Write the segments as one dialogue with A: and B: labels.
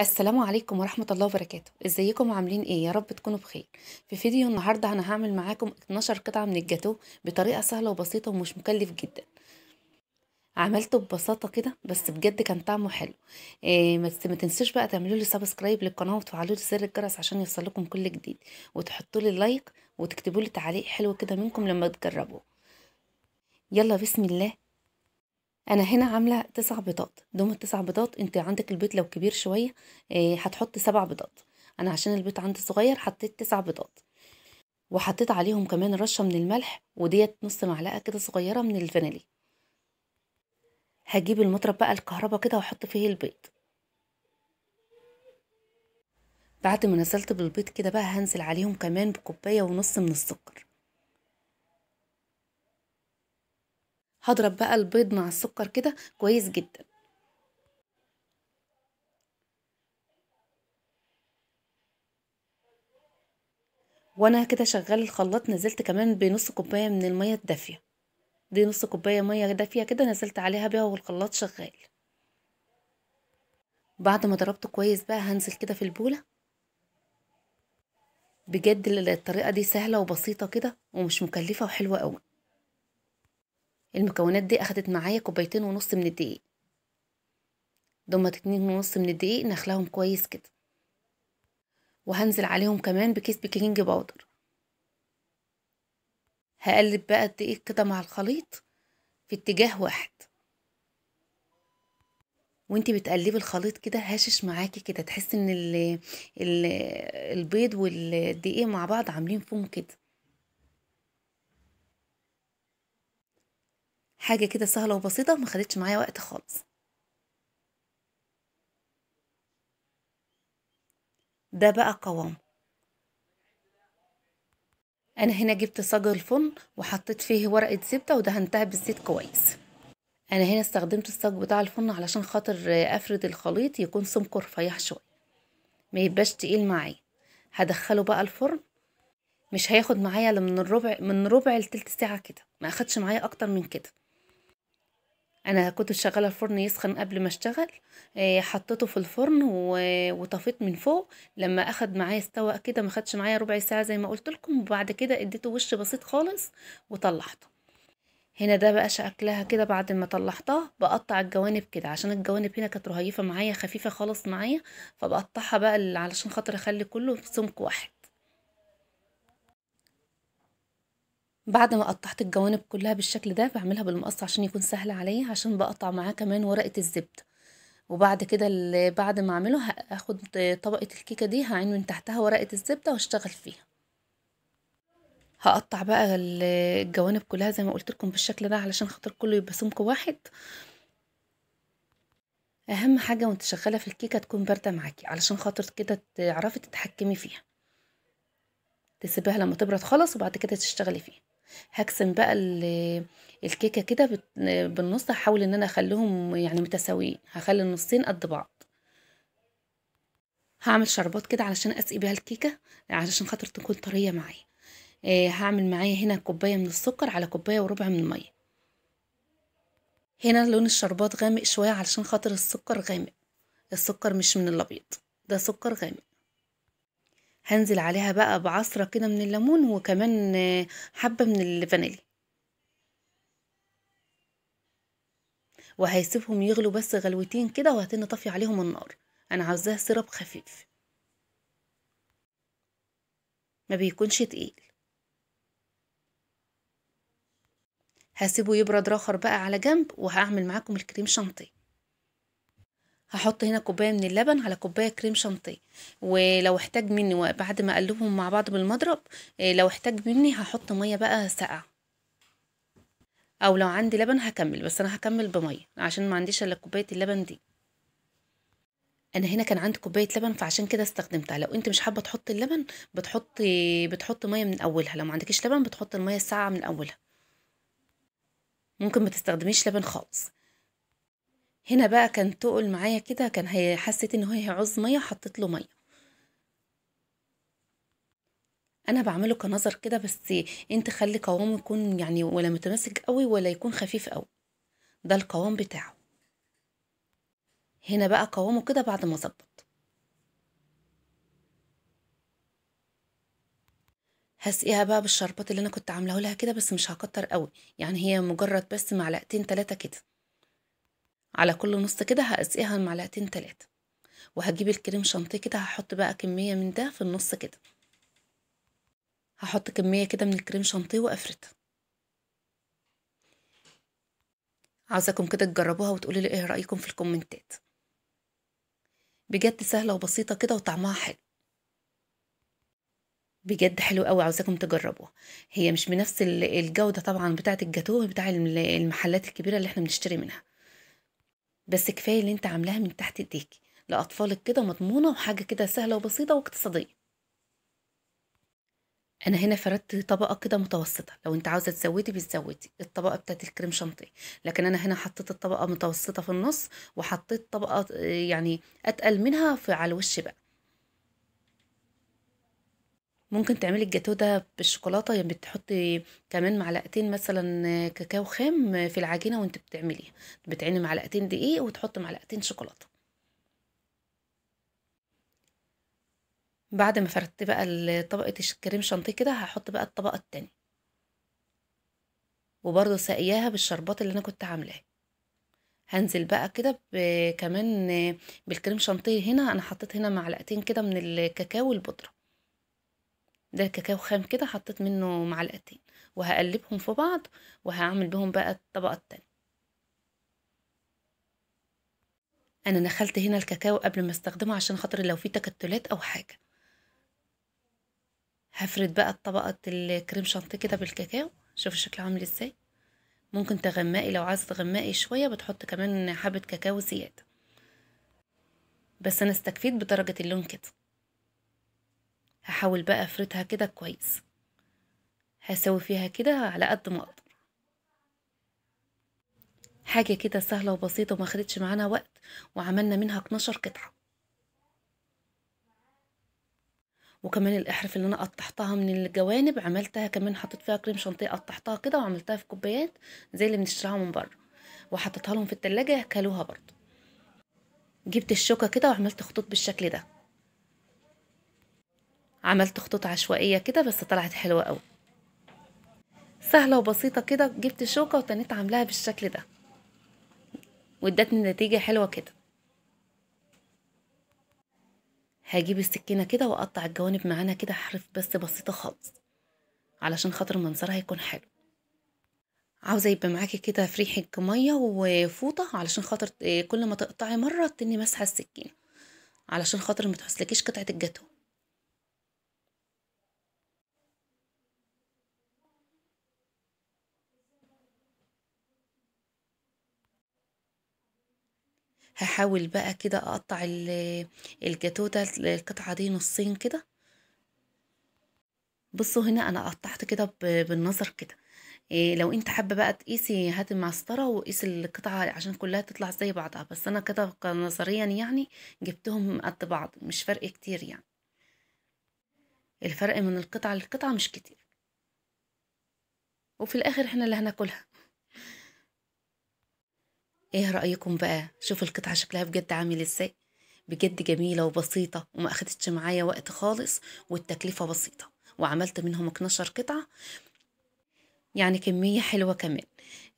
A: السلام عليكم ورحمة الله وبركاته. إزيكم عاملين إيه؟ يا رب تكونوا بخير. في فيديو النهاردة أنا هعمل معاكم 12 قطعة من الجاتو بطريقة سهلة وبسيطة ومش مكلف جدا. عملته ببساطة كده بس بجد كان طعمه حلو. إيه ما تنسوش بقى تعملوا لي subscribe للقناة وتفعلوا لي زر الجرس عشان يوصلكم كل جديد. وتحطوا لي like وتكتبوا لي تعليق حلو كده منكم لما تجربوا يلا بسم الله. أنا هنا عاملة تسع بيضات. دوم التسع بيضات أنت عندك البيض لو كبير شوية إيه هتحط سبع بيضات. أنا عشان البيض عندي صغير حطيت تسع بيضات. وحطيت عليهم كمان رشة من الملح وديت نص معلقة كده صغيرة من الفانيليا. هجيب المضرب بقى الكهرباء كده وأحط فيه البيض. بعد ما نزلت بالبيض كده بقى هنزل عليهم كمان بكوباية ونص من السكر. هضرب بقى البيض مع السكر كده كويس جدا. وأنا كده شغال الخلاط نزلت كمان بنص كوباية من المية الدافية. دي نص كوباية مية دافية كده نزلت عليها بيها والخلاط شغال. بعد ما ضربته كويس بقى هنزل كده في البولة. بجد الطريقة دي سهلة وبسيطة كده ومش مكلفة وحلوة قوي المكونات دي أخدت معايا كوبايتين ونص من الدقيق. دمت اتنين ونص من الدقيق نخلاهم كويس كده. وهنزل عليهم كمان بكيس baking powder. هقلب بقى الدقيق كده مع الخليط في اتجاه واحد. وانتي بتقلبي الخليط كده هاشش معاكي كده تحس ان ال ال البيض والدقيق مع بعض عاملين فوم كده. حاجة كده سهلة وبسيطة ما خدتش معايا وقت خالص. ده بقى قوام. أنا هنا جبت صاج الفرن وحطيت فيه ورقة زبدة ودهنتها بالزيت كويس. أنا هنا استخدمت الصاج بتاع الفرن علشان خاطر أفرد الخليط يكون سمكه رفيع شوية. ما يبقاش تقيل معايا. هدخله بقى الفرن. مش هياخد معايا من الربع من ربع لتلت ساعة كده. ما أخدش معايا أكتر من كده. أنا كنت شغالة الفرن يسخن قبل ما أشتغل حطيته في الفرن وطفيت من فوق. لما أخد معايا استوى كده ما خدش معايا ربع ساعة زي ما قلت لكم وبعد كده اديته وش بسيط خالص وطلعته. هنا ده بقى شكلها كده بعد ما طلعتها بقطع الجوانب كده عشان الجوانب هنا كانت رهيفة معايا خفيفة خالص معايا فبقطعها بقى علشان خاطر أخلي كله سمك واحد. بعد ما قطعت الجوانب كلها بالشكل ده بعملها بالمقص عشان يكون سهل عليا عشان بقطع معاه كمان ورقة الزبدة وبعد كده بعد ما أعمله هاخد طبقة الكيكة دي هعين من تحتها ورقة الزبدة وأشتغل فيها. هقطع بقى الجوانب كلها زي ما قلت لكم بالشكل ده علشان خاطر كله يبقى سمك واحد. أهم حاجة وأنت شغالة في الكيكة تكون باردة معاكي علشان خاطر كده تعرفي تتحكمي فيها. تسيبيها لما تبرد خالص وبعد كده تشتغلي فيها. هقسم بقى الكيكة كده بالنص هحاول إن أنا أخليهم يعني متساويين هخلي النصين قد بعض. هعمل شربات كده علشان أسقي بيها الكيكة علشان خاطر تكون طرية معايا. آه هعمل معايا هنا كوباية من السكر على كوباية وربع من الميه هنا لون الشربات غامق شوية علشان خاطر السكر غامق. السكر مش من الأبيض ده سكر غامق. هنزل عليها بقى بعصرة كده من الليمون وكمان حبة من الفانيليا. وهيسيبهم يغلوا بس غلوتين كده وهتني طافية عليهم النار. أنا عاوزاها سيرب خفيف. ما بيكونش تقيل. هسيبه يبرد راخر بقى على جنب وهعمل معاكم الكريم شانتيه. هحط هنا كوباية من اللبن على كوباية كريم شانتيه. ولو احتاج مني بعد ما أقلبهم مع بعض بالمضرب لو احتاج مني هحط مية بقى ساقعة. أو لو عندي لبن هكمل بس أنا هكمل بمية عشان ما عنديش إلا كوباية اللبن دي. أنا هنا كان عندي كوباية لبن فعشان كده استخدمتها. لو أنت مش حابة تحطي اللبن بتحطي بتحطي مية من أولها. لو ما عندكيش لبن بتحطي المية الساقعة من أولها. ممكن ما تستخدميش لبن خالص. هنا بقى كان تقل معايا كده كان هي حسيت إن هي هيعوز مية حطيت له مية. أنا بعمله كنظر كده بس أنت خلي قوامه يكون يعني ولا متماسك قوي ولا يكون خفيف قوي. ده القوام بتاعه. هنا بقى قوامه كده بعد ما ظبط. هسقيها بقى بالشربات اللي أنا كنت عاملاه لها كده بس مش هكتر قوي. يعني هي مجرد بس معلقتين ثلاثة كده. على كل نص كده هسقيها معلقتين تلاتة. وهجيب الكريم شانتيه كده هحط بقى كمية من ده في النص كده. هحط كمية كده من الكريم شانتيه وأفردها. عاوزاكم كده تجربوها وتقولي لي إيه رأيكم في الكومنتات. بجد سهلة وبسيطة كده وطعمها حلو. بجد حلو قوي عاوزاكم تجربوها. هي مش بنفس ال- الجودة طبعا بتاعة الجاتوه بتاع الم- المحلات الكبيرة اللي إحنا بنشتري منها. بس كفاية اللي انت عاملاها من تحت ايديكي. لأطفالك كده مضمونة وحاجة كده سهلة وبسيطة واقتصادية. أنا هنا فردت طبقة كده متوسطة. لو انت عاوزة تزودي بتزودي. الطبقة بتاعت الكريم شانتيه. لكن أنا هنا حطيت الطبقة متوسطة في النص وحطيت طبقة آه، يعني أتقل منها في على الوش بقى. ممكن تعملي الجاتو ده بالشوكولاتة يعني بتحطي كمان معلقتين مثلا كاكاو خام في العجينة وانت بتعمليها. بتعيني معلقتين دقيق وتحطي معلقتين شوكولاتة. بعد ما فردت بقى طبقة الكريم شانتيه كده هحط بقى الطبقة التانية. وبرضه ساقياها بالشربات اللي أنا كنت عاملاه هنزل بقى كده كمان بالكريم شانتيه هنا أنا حطيت هنا معلقتين كده من الكاكاو البودره ده كاكاو خام كده حطيت منه معلقتين وهقلبهم في بعض وهعمل بهم بقى الطبقة التانية أنا نخلت هنا الكاكاو قبل ما أستخدمه عشان خاطر لو في تكتلات أو حاجة. هفرد بقى طبقة الكريم شانتيه كده بالكاكاو شوفي شكله عامل إزاي. ممكن تغمقي لو عايزة تغمقي شوية بتحط كمان حبة كاكاو زيادة. بس أنا استكفيت بدرجة اللون كده. هحاول بقى أفردها كده كويس. هسوي فيها كده على قد ما أقدر. حاجة كده سهلة وبسيطة وما خدتش معانا وقت وعملنا منها 12 قطعة. وكمان الأحرف اللي أنا قطعتها من الجوانب عملتها كمان حطيت فيها كريم شانتيه قطعتها كده وعملتها في كوبايات زي اللي بنشتريها من بره. وحطيتها لهم في التلاجة كلوها برضو جبت الشوكة كده وعملت خطوط بالشكل ده. عملت خطوط عشوائية كده بس طلعت حلوة قوي. سهلة وبسيطة كده جبت شوكة وتنيت عاملاها بالشكل ده. وادتني نتيجة حلوة كده. هجيب السكينة كده وأقطع الجوانب معانا كده حرف بس بسيطة خالص علشان خاطر منظرها يكون حلو. عاوزة يبقى معاكي كده فريحة مية وفوطة علشان خاطر إيه، كل ما تقطعي مرة تني مسحة السكينة علشان خاطر ما قطعة الجاتو. هحاول بقى كده أقطع ال- الجاتو ده القطعة دي نصين كده. بصوا هنا أنا قطعت كده بالنظر كده. إيه لو أنت حابة بقى تقيسي هاتي المسطره وقيسي القطعة عشان كلها تطلع زي بعضها. بس أنا كده نظريا يعني جبتهم قد بعض مش فرق كتير يعني. الفرق من القطعة للقطعة مش كتير. وفي الآخر إحنا اللي هناكلها. إيه رأيكم بقى؟ شوفوا القطعة شكلها بجد عامل إزاي. بجد جميلة وبسيطة وما أخدتش معايا وقت خالص والتكلفة بسيطة وعملت منهم 12 قطعة. يعني كمية حلوة كمان.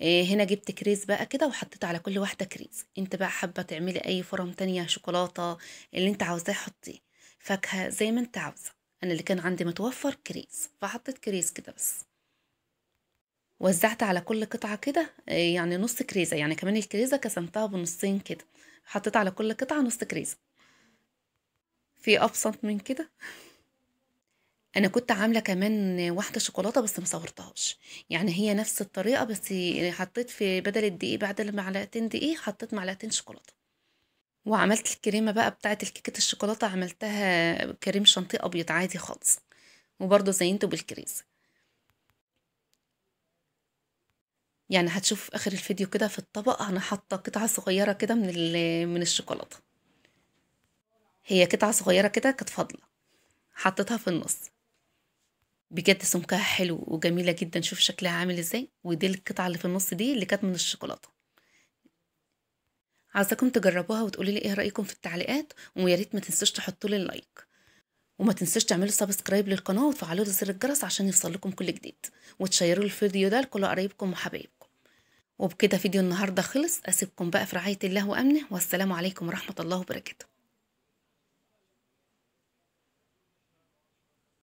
A: إيه هنا جبت كريز بقى كده وحطيت على كل واحدة كريز. انت بقى حابة تعملي أي فرم تانية شوكولاتة اللي انت عاوزاه حطيه. فاكهة زي ما انت عاوزة. أنا اللي كان عندي متوفر كريز. فحطيت كريز كده بس. وزعت على كل قطعة كده إيه يعني نص كريزة يعني كمان الكريزة قسمتها بنصين كده حطيت على كل قطعة نص كريزة. في أبسط من كده أنا كنت عاملة كمان واحدة شوكولاتة بس ما صورتهاش. يعني هي نفس الطريقة بس حطيت في بدل الدقيق بعد المعلقتين دقيق حطيت معلقتين شوكولاتة. وعملت الكريمة بقى بتاعه الكيكة الشوكولاتة عملتها كريم شانتيه أبيض عادي خالص. وبرضه زينته بالكريز يعني هتشوف آخر الفيديو كده في الطبق أنا حاطة قطعة صغيرة كده من من الشوكولاتة. هي قطعة صغيرة كده كانت فاضلة. حطيتها في النص. بجد سمكها حلو وجميلة جدا. شوف شكلها عامل إزاي. ودي القطعة اللي في النص دي اللي كانت من الشوكولاتة. عايزاكم تجربوها وتقولي لي إيه رأيكم في التعليقات. ويا ريت ما تنسوش تحطوا لي ال like. وما تنسوش تعملوا سبسكرايب للقناة وتفعلوا زر الجرس عشان يوصل لكم كل جديد. وتشيروا الفيديو ده لكل قرايبكم وحبايبكم. وبكده فيديو النهارده خلص. أسيبكم بقى في رعاية الله وأمنه. والسلام عليكم ورحمة الله وبركاته.